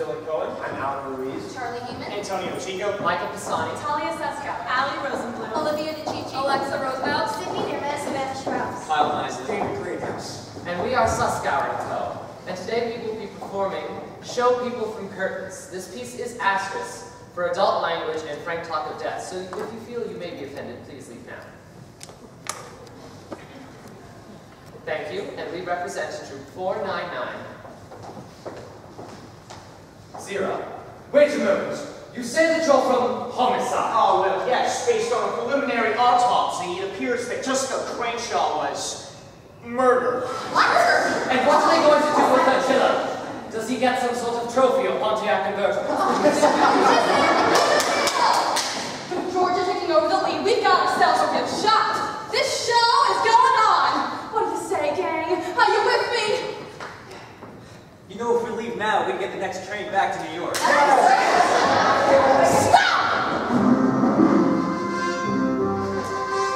Dylan Cohen. I'm Alec Ruiz. Charlie Heeman. Antonio Chico. Michael Pisani. Talia Suskauer. Ali Rosenblum. Olivia DiCicci. Alexa Roosevelt. Sydney Nirvana. Savannah Strauss. Kyle Eisen. David Greenhouse. And we are Suskauer and Co. And today we will be performing Show People from Curtains. This piece is Asterisk for adult language and frank talk of death. So if you feel you may be offended, please leave now. Thank you, and we represent Troupe 499. Zira, wait a moment. You say that you're from homicide. Oh, well, yes. Based on a preliminary autopsy, it appears that Jessica Cranshaw was murdered. What? And what are they going to do with her killer? Does he get some sort of trophy or Pontiac convertible? next train back to New York. Stop!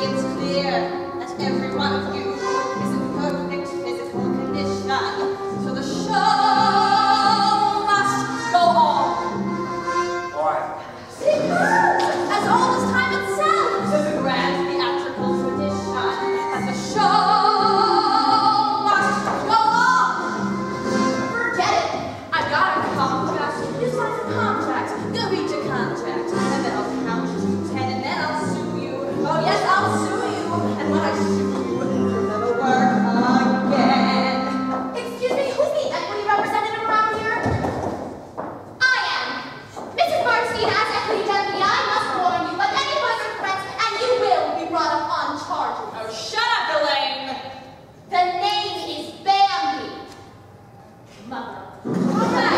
It's clear that every one of you Come on.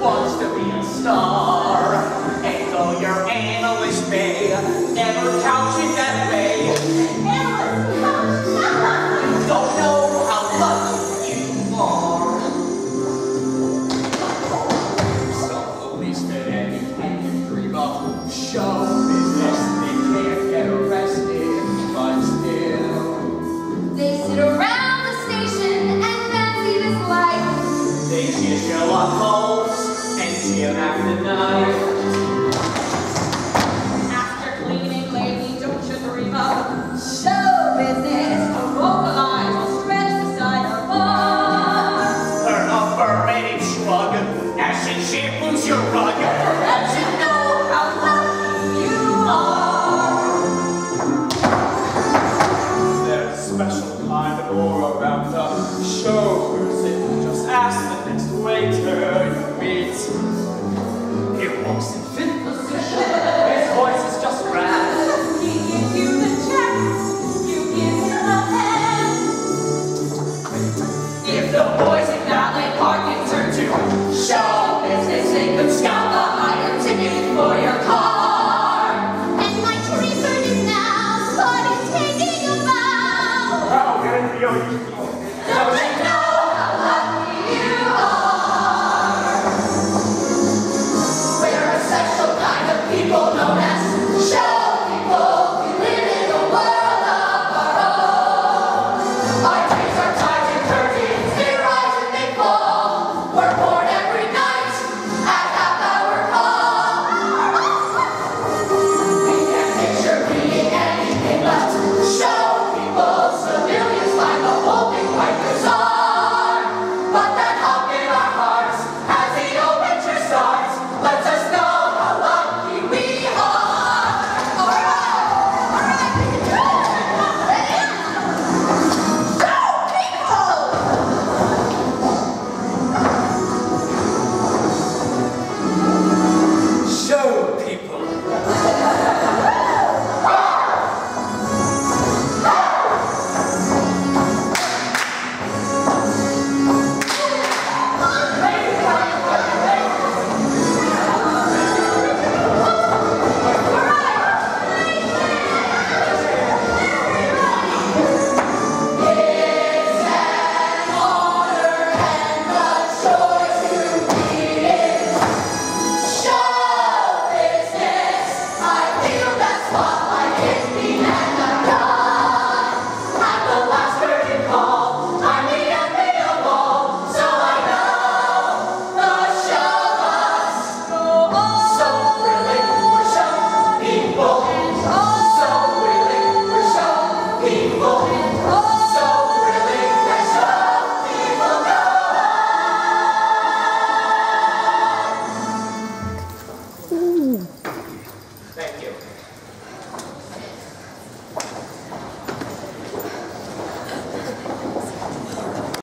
wants to be a star. means you're right. Hallelujah